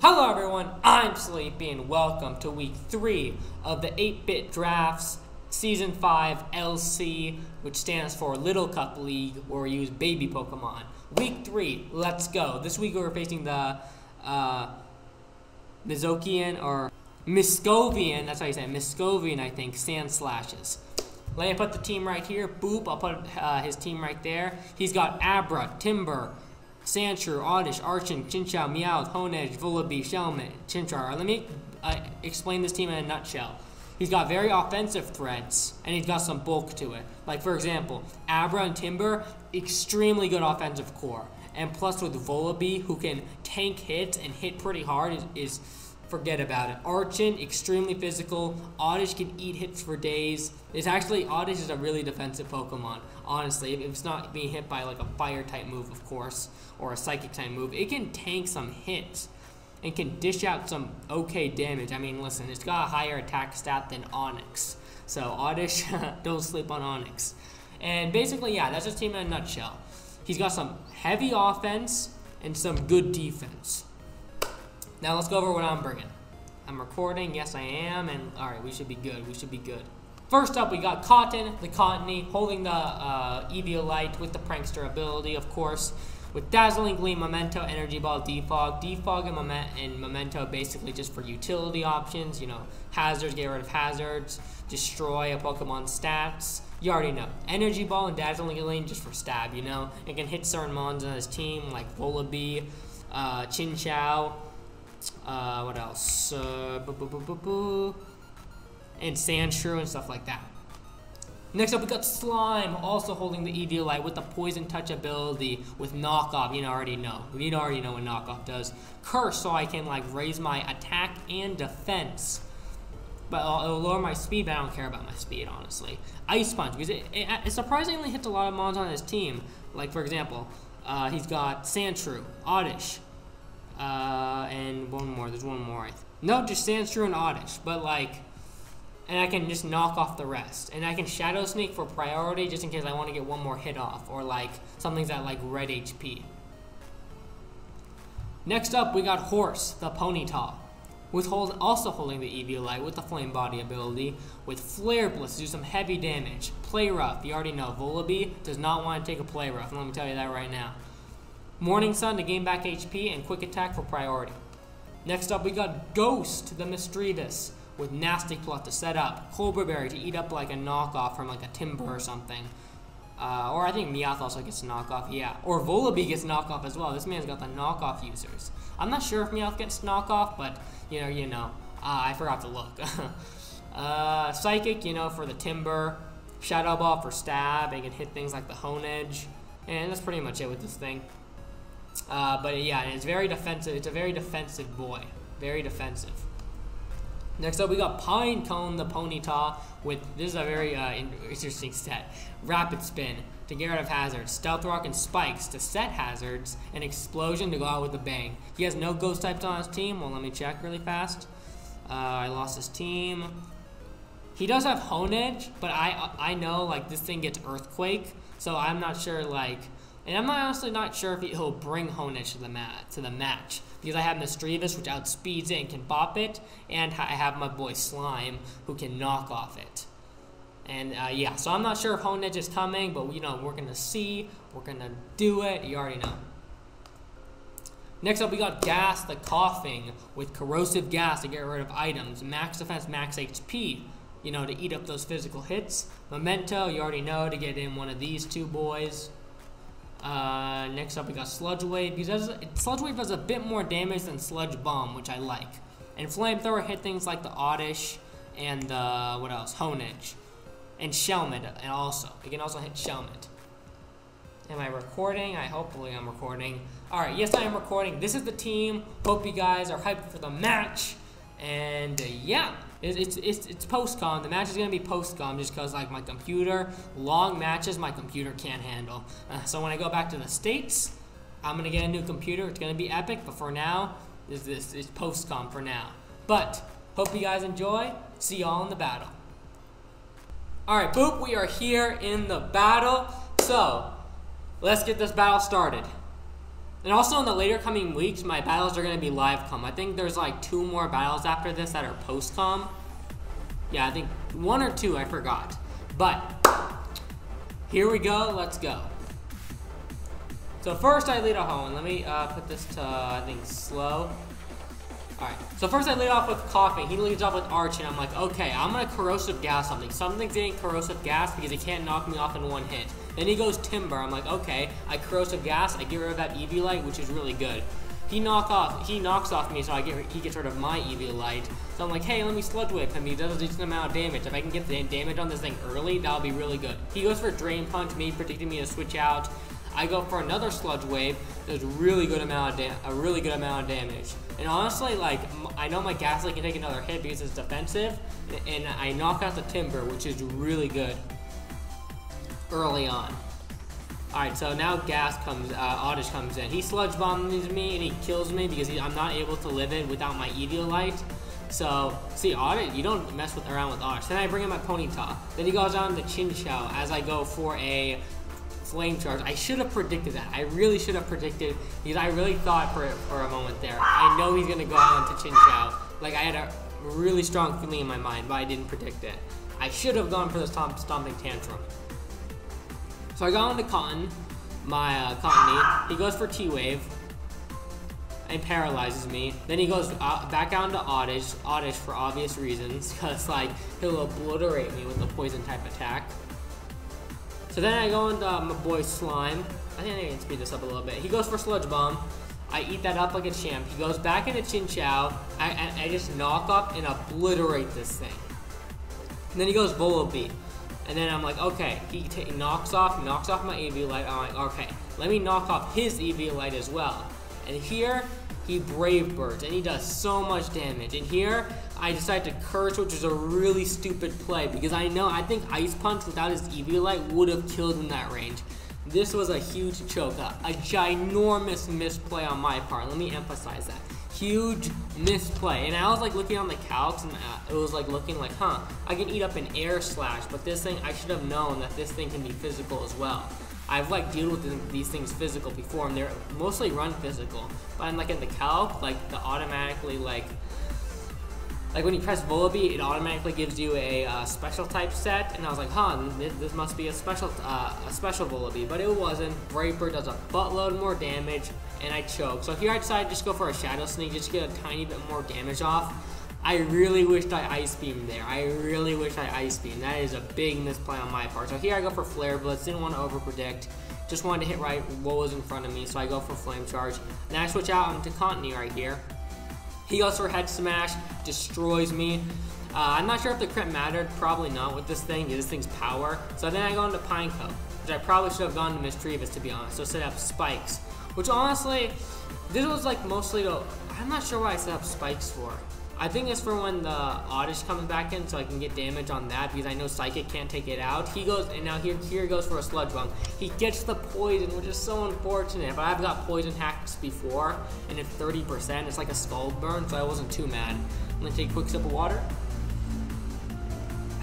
Hello everyone, I'm Sleepy and welcome to week 3 of the 8-Bit Drafts Season 5 LC, which stands for Little Cup League, where we use baby Pokemon. Week 3, let's go. This week we're facing the uh, Mizokian or Myskovian, that's how you say it, Myskovian I think, Sandslash. Let me put the team right here. Boop, I'll put uh, his team right there. He's got Abra, Timburr, Sandshrew, Oddish, Archen, Chinchou, Meowth, Honedge, Vullaby, Shelmet, Chimchar. Let me uh, explain this team in a nutshell. He's got very offensive threats, and he's got some bulk to it. Like, for example, Abra and Timburr, extremely good offensive core. And plus with Vullaby, who can tank hits and hit pretty hard, is, is forget about it. Archen, extremely physical. Oddish can eat hits for days. It's actually, Oddish is a really defensive Pokemon, honestly. If it's not being hit by like a fire type move, of course, or a psychic type move, it can tank some hits and can dish out some okay damage. I mean, listen, it's got a higher attack stat than Onix. So Oddish, don't sleep on Onix. And basically, yeah, that's his team in a nutshell. He's got some heavy offense and some good defense. Now let's go over what I'm bringing. I'm recording, yes I am, and alright, we should be good, we should be good. First up, we got Cotton, the Cottonee, holding the uh, Eviolite with the Prankster ability, of course, with Dazzling Gleam, Memento, Energy Ball, Defog. Defog and, Moment and Memento basically just for utility options, you know, hazards, get rid of hazards, destroy a Pokemon's stats. You already know. Energy Ball and Dazzling Gleam just for stab, you know. It can hit certain mons on his team, like Vullaby, uh, Chinchou, uh, what else? Uh, boo, boo, boo, and Sandshrew and stuff like that. Next up, we got Slime, also holding the Eviolite with the Poison Touch ability with Knockoff. You already know. You already know what Knockoff does. Curse, so I can like raise my attack and defense. But it'll lower my speed, but I don't care about my speed, honestly. Ice Punch, because it, it, it surprisingly hits a lot of mons on his team. Like, for example, uh, he's got Sandshrew, Oddish, uh, and one more. There's one more. No, just Sandshrew and Oddish. But like, and I can just knock off the rest. And I can Shadow Sneak for priority just in case I want to get one more hit off. Or like, something's at like red HP. Next up, we got Horse, the Ponyta. With hold, also holding the Eviolite with the Flame Body ability, with Flare Blitz to do some heavy damage. Play Rough, you already know, Vullaby does not want to take a Play Rough, and let me tell you that right now. Morning Sun to gain back HP, and Quick Attack for priority. Next up, we got Ghost, the Misdreavus, with Nasty Plot to set up. Colbur Berry to eat up like a knockoff from like a Timburr or something. Uh, or I think Meowth also gets knockoff, yeah. Or Vullaby gets knockoff as well. This man's got the knockoff users. I'm not sure if Meowth gets knockoff, but, you know, you know. Uh, I forgot to look. uh, Psychic, you know, for the Timburr. Shadow Ball for stab, and can hit things like the Honedge. And that's pretty much it with this thing. Uh, but yeah, it's very defensive. It's a very defensive boy. Very defensive. Next up, we got Pine Cone, the Ponyta, with, this is a very uh, interesting set. Rapid Spin to get rid of hazards, Stealth Rock and Spikes to set hazards, and Explosion to go out with a bang. He has no ghost types on his team. Well, let me check really fast. Uh, I lost his team. He does have Honedge, but I I know like this thing gets Earthquake, so I'm not sure like and I'm honestly not sure if he'll bring Honedge to the mat to the match because I have Misdreavus, which outspeeds it and can bop it, and I have my boy Slime, who can knock off it. And uh, yeah, so I'm not sure if Honedge is coming, but you know we're gonna see, we're gonna do it. You already know. Next up, we got Gas the Koffing with corrosive gas to get rid of items, max defense, max HP. You know, to eat up those physical hits. Memento, you already know, to get in one of these two boys. Uh, next up, we got Sludge Wave. Because Sludge Wave does a bit more damage than Sludge Bomb, which I like. And Flamethrower hit things like the Oddish and uh, what else? Honedge. And Shelmet and also. It can also hit Shelmet. Am I recording? I hopefully I'm recording. Alright, yes I am recording. This is the team. Hope you guys are hyped for the match. And uh, yeah. It's, it's, it's post-com. The match is going to be post-com just because, like, my computer, long matches, my computer can't handle. Uh, so when I go back to the States, I'm going to get a new computer. It's going to be epic, but for now, this, this is post-com for now. But, hope you guys enjoy. See y'all in the battle. Alright, Boop, we are here in the battle. So, let's get this battle started. And also in the later coming weeks, my battles are going to be live com. I think there's like two more battles after this that are post com. Yeah, I think one or two, I forgot. But here we go, let's go. So first I lead a home. Let me uh, put this to, uh, I think, slow. Alright, so first I lead off with Koffing. He leads off with Arch, and I'm like, okay, I'm gonna corrosive gas something. Something's getting corrosive gas because he can't knock me off in one hit. Then he goes Timburr. I'm like, okay, I corrosive gas, I get rid of that Eviolite, which is really good. He knock off, he knocks off me, so I get he gets rid of my Eviolite. So I'm like, hey, let me Sludge whip him. He does a decent amount of damage. If I can get the damage on this thing early, that'll be really good. He goes for Drain Punch, me predicting me to switch out. I go for another Sludge Wave. Does really good amount of a really good amount of damage. And honestly, like I know my Gastly can take another hit because it's defensive, and I knock out the Timburr, which is really good early on. Alright, so now Gas comes, uh, Oddish comes in. He sludge bombs me and he kills me because he, I'm not able to live it without my Eviolite. So, see, Oddish, you don't mess with around with Oddish. Then I bring in my Ponyta. Then he goes on the Chinchou as I go for a Flame Charge. I should have predicted that. I really should have predicted because I really thought for, for a moment there. I know he's to go on to Chinchou. Like, I had a really strong feeling in my mind, but I didn't predict it. I should have gone for the stomp, Stomping Tantrum. So I got on to Cotton, my uh, Cottonee. He goes for T-Wave and paralyzes me. Then he goes uh, back down to Oddish, Oddish for obvious reasons, because like he'll obliterate me with a poison type attack. So then I go into uh, my boy Slime. I think I can speed this up a little bit. He goes for Sludge Bomb. I eat that up like a champ. He goes back into Chinchou. I, I, I just knock up and obliterate this thing. And then he goes Vullaby. And then I'm like, okay, he, he knocks off, knocks off my Eviolite. I'm like, okay, let me knock off his Eviolite as well. And here, he Brave Birds, and he does so much damage. And here, I decided to curse, which is a really stupid play, because I know, I think Ice Punch without his EV Light would have killed him that range. This was a huge choke, a, a ginormous misplay on my part. Let me emphasize that huge misplay. And I was like looking on the calcs and uh, it was like looking like, huh, I can eat up an air slash, but this thing, I should have known that this thing can be physical as well. I've like dealt with these things physical before and they're mostly run physical. But I'm like in the calc, like the automatically like like when you press Vullaby, it automatically gives you a uh, special type set, and I was like, huh, this, must be a special uh, a special Vullaby, but it wasn't. Braper does a buttload more damage, and I choke. So here I decided to just go for a Shadow Sneak, just to get a tiny bit more damage off. I really wished I Ice Beam there. I really wish I Ice Beam. That is a big misplay on my part. So here I go for Flare Blitz, didn't want to over predict. Just wanted to hit right what was in front of me, so I go for Flame Charge. Then I switch out into Cottonee right here. He goes for Head Smash, destroys me. Uh, I'm not sure if the crit mattered, probably not with this thing, this thing's power. So then I go into Pineco, which I probably should have gone to Misdreavus to be honest, so set up Spikes. Which honestly, this was like mostly to, I'm not sure what I set up Spikes for. I think it's for when the Oddish comes back in so I can get damage on that because I know Psychic can't take it out. He goes, and now here, here goes for a Sludge Bomb. He gets the poison, which is so unfortunate, but I've got poison hacks before, and it's 30%. It's like a Scald burn, so I wasn't too mad. I'm gonna take a quick sip of water.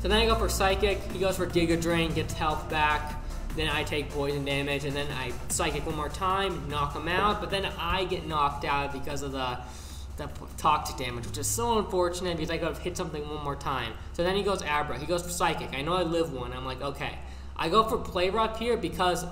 so then I go for Psychic. He goes for Giga Drain, gets health back. Then I take poison damage, and then I Psychic one more time, knock him out, but then I get knocked out because of the that toxic damage, which is so unfortunate because I could have hit something one more time. So then he goes Abra. He goes for Psychic. I know I live one. I'm like, okay. I go for Play Rough here because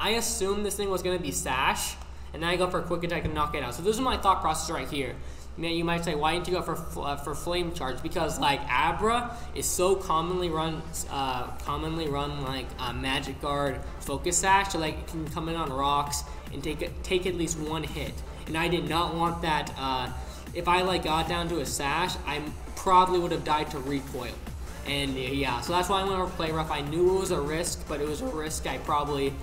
I assumed this thing was going to be Sash, and then I go for a Quick Attack and knock it out. So this is my thought process right here. You might say, why didn't you go for uh, for Flame Charge? Because like Abra is so commonly run, uh, commonly run like uh, Magic Guard Focus Sash, so like it can come in on rocks and take take at least one hit and I did not want that. Uh, if I like got down to a sash, I probably would have died to recoil. And yeah, so that's why I went for play rough. I knew it was a risk, but it was a risk I probably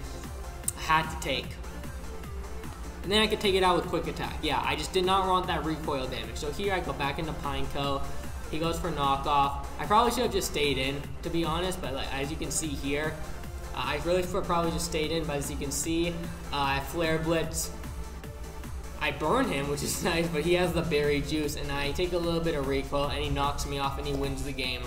had to take. And then I could take it out with quick attack. Yeah, I just did not want that recoil damage. So here I go back into Pineco. He goes for knockoff. I probably should have just stayed in, to be honest, but like, as you can see here, uh, I really should probably just stayed in, but as you can see, uh, Flare Blitz, I burn him, which is nice, but he has the berry juice, and I take a little bit of recoil, and he knocks me off, and he wins the game.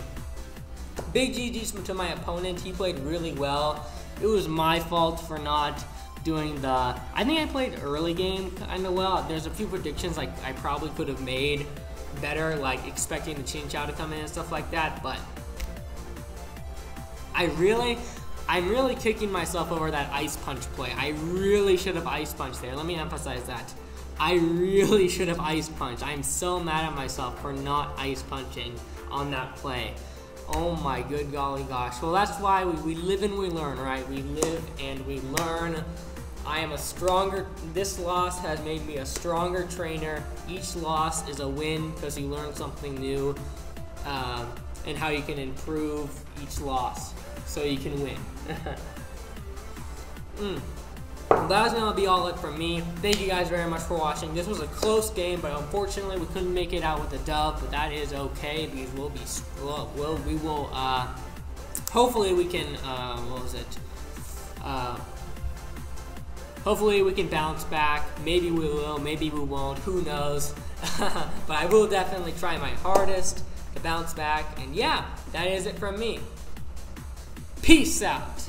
Big GG's to my opponent. He played really well. It was my fault for not doing the. I think I played early game kind of well. There's a few predictions like I probably could have made better, like expecting the Chinchou to come in and stuff like that, but I really, I'm really kicking myself over that ice punch play. I really should have ice punched there. Let me emphasize that. I really should have ice punched. I'm so mad at myself for not ice punching on that play. Oh my good golly gosh. Well, that's why we, we live and we learn, right? We live and we learn. I am a stronger, this loss has made me a stronger trainer. Each loss is a win because you learn something new uh, and how you can improve each loss so you can win. mm. That's gonna be all it from me. Thank you guys very much for watching. This was a close game, but unfortunately we couldn't make it out with a dub, but that is okay because we'll be, we'll we will, uh, hopefully we can, uh, what was it? Uh, hopefully we can bounce back. Maybe we will, maybe we won't, who knows. but I will definitely try my hardest to bounce back. And yeah, that is it from me. Peace out.